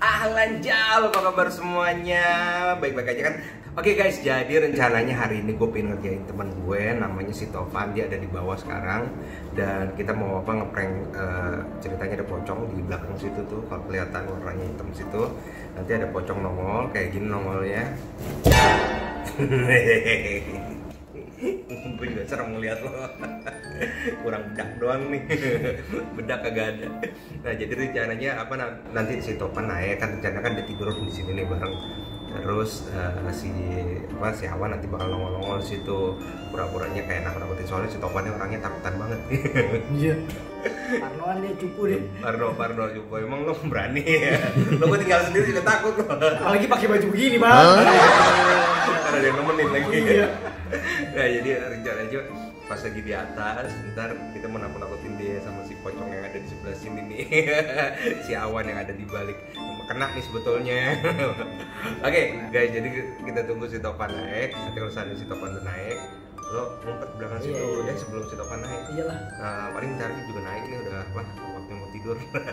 Ahlan Jal, apa kabar semuanya? Baik-baik aja kan? Oke guys, jadi rencananya hari ini gue pengen ngerjain teman gue. Namanya si Tovan. Dia ada di bawah sekarang. Dan kita mau apa ngeprank uh, Ceritanya ada pocong di belakang situ tuh. Kalau kelihatan warnanya hitam situ. Nanti ada pocong nongol, kayak gini nongolnya gue juga serem ngeliat lo. Kurang bedak doang nih. Bedak kagak ada. Nah jadi rencananya apa nanti si Topan naik kan rencana kan dia tidur di sini nih bareng. Terus uh, si apa si Awan nanti bakal nongol-nongol situ. Pura-puranya kayak nakut-nakutin soalnya si Topannya orangnya takutan banget. Iya. Parnoan dia cupu deh. Parno Parno cupu. Emang lo berani ya? Lo gue tinggal sendiri juga takut lo apalagi pakai baju begini bang. Karena dia nemenin lagi. Iya nah jadi rencana aja pas lagi di atas ntar kita mau nakut-nakutin dia sama si pocong yang ada di sebelah sini nih. Si awan yang ada di balik. Kena nih sebetulnya. Oke okay, guys jadi kita tunggu si topan naik. Nanti kalau saatnya si topan naik lo ngumpet belakang situ. Iya, iya. sebelum si topan naik. Iyalah. Nah, paling ntar juga naik ini udah apa waktu mau tidur. Oke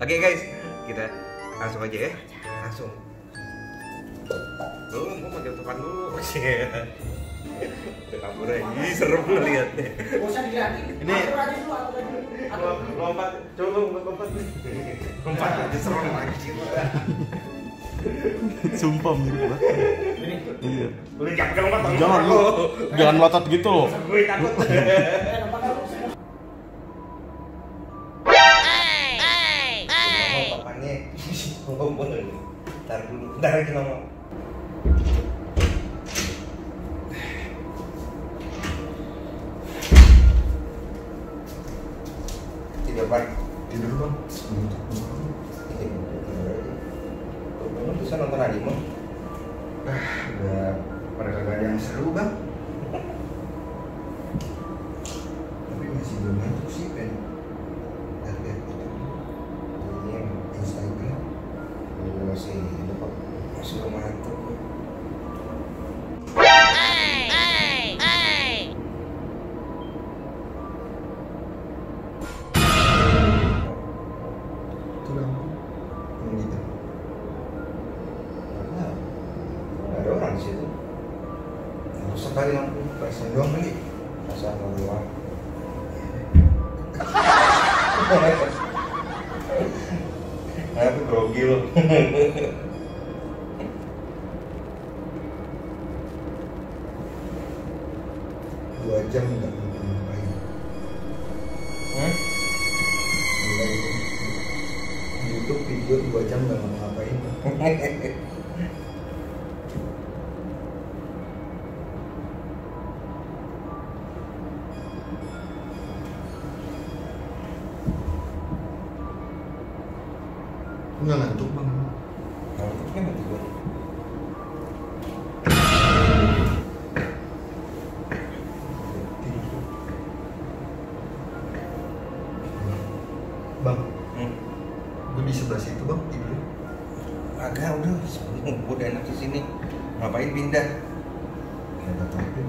okay, guys kita langsung aja ya. Langsung. Lo mau pakai topan dulu Aja, serem ngeliatnya. Ini lompat, coba lompat lompat. Lompat aja serem lagi. Sumpah mirip banget. Ini. Iya. Udah jangan lompat. Jangan lu. Jangan melotot gitu loh. Gue takut. Papannya ngomong. Ntar dulu, ntar lagi ngomong. Kagak ada yang Rusak kali lampu. Perasaan doang kali. Masa doang. Aku grogi loh. Dua jam nggak ngapain. Hmm? YouTube video dua jam nggak ngapa-ngapain. Nggak ngantuk bang. Gue. Tidur. Bang, Hmm. gue di sebelah situ bang tidur. Agak udah, gue udah enak di sini. Ngapain pindah? Ya nggak tahu deh.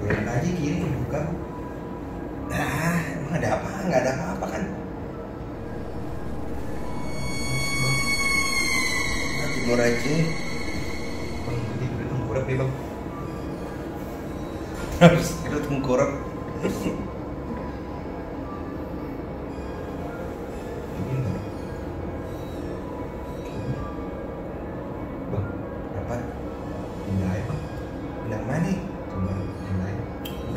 Gue yang aja kiri buka. Ah, emang ada apa? Nggak ada apa-apa kan?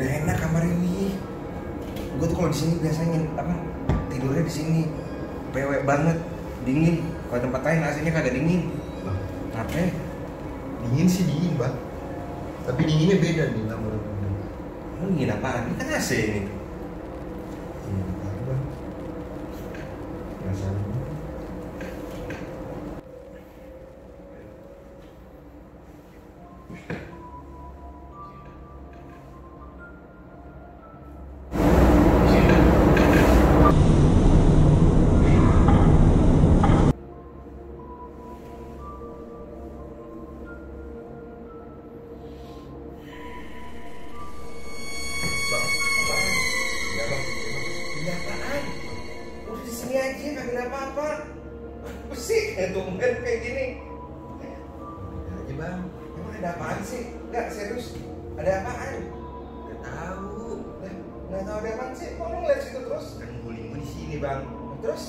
Udah enak kamar ini. Gue tuh kalau di sini biasanya apa? Tidurnya di sini. PW banget, dingin. Kalau tempat lain AC-nya kagak dingin. Bang, Ngapain? dingin sih dingin bang. Tapi dinginnya beda nih sama Lu dingin apaan? Ini kan AC ini. Iya, tahu bang. Perasaan kayak gini. aja bang Emang ada apaan sih? Enggak serius. Ada apaan? nggak tahu nggak tahu ada apaan sih. Kok lu ngeliat situ terus? kan guling gua di sini bang Terus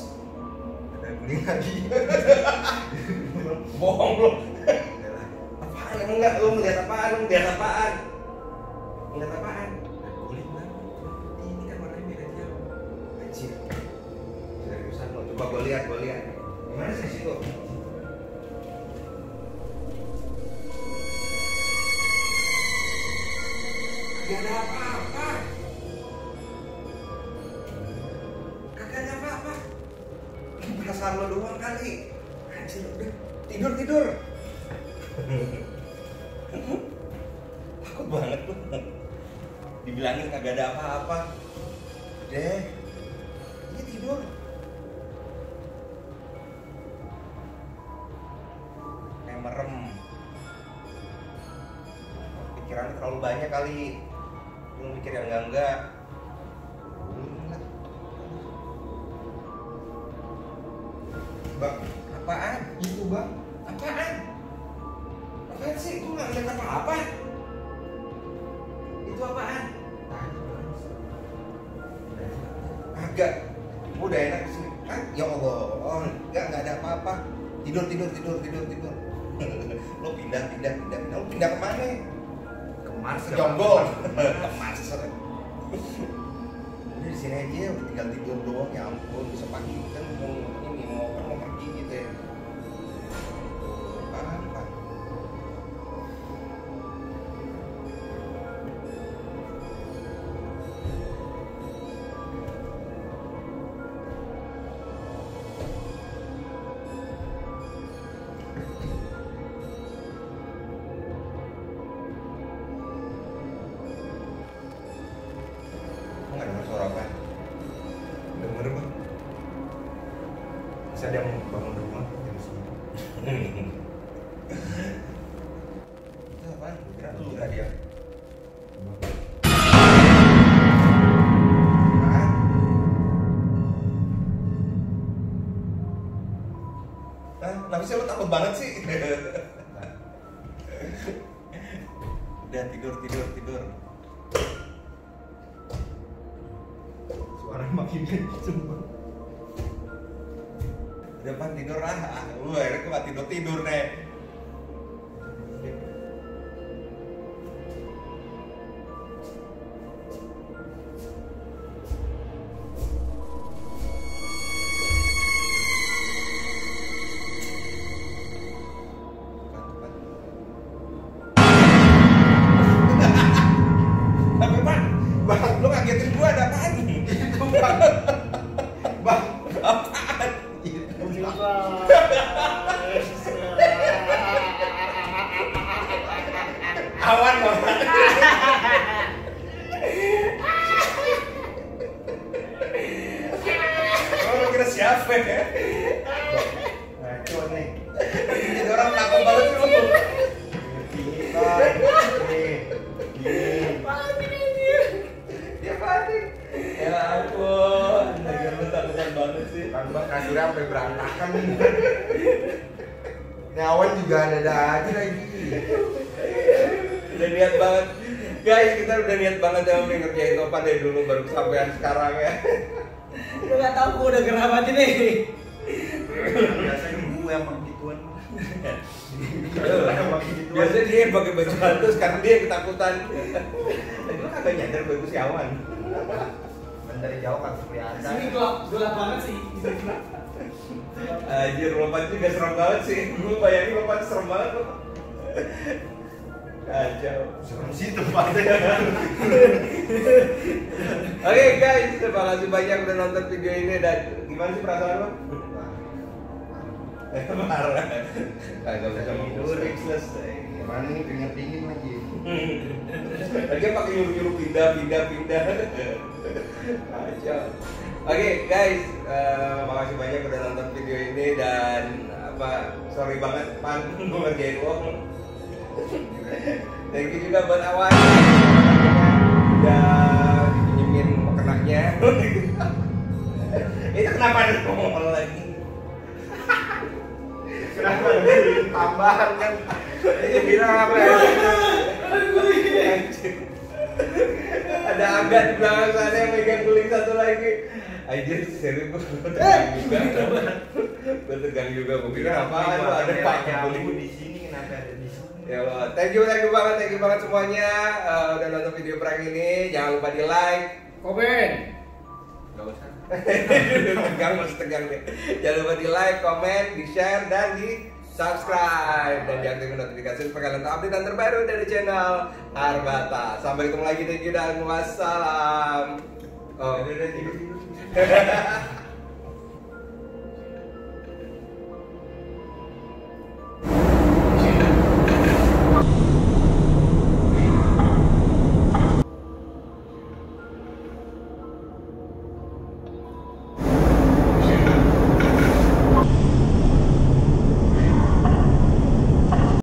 ada guling lagi bohong lah, Apaan? Emang enggak lu ngeliat apaan? Lu ngeliat apaan? Ngeliat apaan? guling bang ini kan lo. Coba gua lihat, gua Gak ada apa-apa. Kagak ada apa-apa. Perasaan lo doang kali. Anjir, udah. Tidur, tidur. Takut banget lo. Dibilangin kagak ada apa-apa. Deh. Ini tidur. Kayak merem. Pikirannya terlalu banyak kali. Mikir yang enggak-enggak. Bang, apaan? itu bang Apaan? Apaan sih? Gue nggak ngeliat apa-apa. Itu apaan? Agak. Udah enak sini. Kan? Ya Allah. Oh, enggak, enggak ada apa-apa. Tidur, tidur, tidur, tidur, tidur. lo pindah, pindah, pindah, pindah. Lo pindah ke mana? Mars. Ke Mars. Udah di sini aja, tinggal tidur doang. Ya ampun, bisa pagi kan ini mau Itu apaan? Gua Kira lu tadi ya. Kenapa sih lo takut banget sih? Udah tidur, tidur, tidur. suaranya makin kenceng Udah pan tidur lah. Ah, Lu akhirnya gue tidur tidur nih. Oh, lu kira siapa ya? ngaco nih Jadi orang takut banget sih lu. gini bang nih gini Dia panik. Ya ampun, lagi lu takutan banget sih. kan bang kasurnya sampai berantakan nih nyawan juga ada-ada aja lagi Udah niat banget. Guys, kita udah niat banget ya mau ngerjain Topan dari dulu baru kesampaian sekarang ya. Lu gak tau gue udah geram aja nih. biasanya gue yang begituan Biasanya dia yang pakai baju hantu, sekarang dia yang ketakutan. Tadi lu kagak nyadar gue itu si Awan. kan dari jauh kan kelihatan Sini gelap, gelap banget sih. Anjir, lompat juga serem banget sih. Gue bayangin lompat serem banget. Kacau. serem sih tempatnya Oke guys, terima kasih banyak udah nonton video ini dan gimana sih perasaan lo? Eh, marah. Kagak bisa Tidur. speechless. Mana nih keringat dingin lagi Lagi pakai nyuruh-nyuruh pindah, pindah, pindah. Kacau. Oke guys, eh, makasih banyak udah nonton video ini dan apa sorry banget pan gue ngerjain lo. Thank you juga buat Awan udah dipinjemin mekenaknya. Itu kenapa ada ngomong lagi? Kenapa guling tambahan kan? Ini bilang apa ya? Ada angga di belakang sana yang megang guling satu lagi. Anjir, serius gue tegang juga. Gue tegang juga, gue apaan lu ada pak guling di sini kenapa ada di sini? Ya Allah, thank you, thank you banget, thank you banget semuanya Eh, udah nonton video prank ini. Jangan lupa di like, Komen. Gak usah. tegang masih tegang deh. Jangan lupa di like, komen, di share dan di subscribe dan diaktifkan notifikasi supaya kalian tahu update terbaru dari channel Arbata. Sampai ketemu lagi, thank you dan wassalam. Oh,